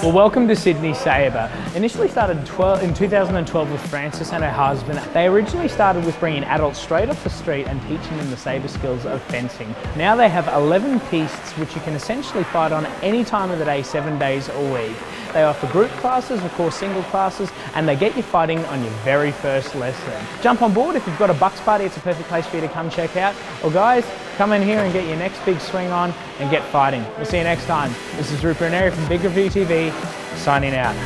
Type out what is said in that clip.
Well, welcome to Sydney Sabre. Initially started 12, in 2012 with Frances and her husband. They originally started with bringing adults straight off the street and teaching them the sabre skills of fencing. Now they have 11 pistes which you can essentially fight on any time of the day, seven days a week. They offer group classes, of course single classes, and they get you fighting on your very first lesson. Jump on board if you've got a bucks party, it's a perfect place for you to come check out. Or guys, come in here and get your next big swing on and get fighting. We'll see you next time. This is Rupert Neri from Big Review TV, signing out.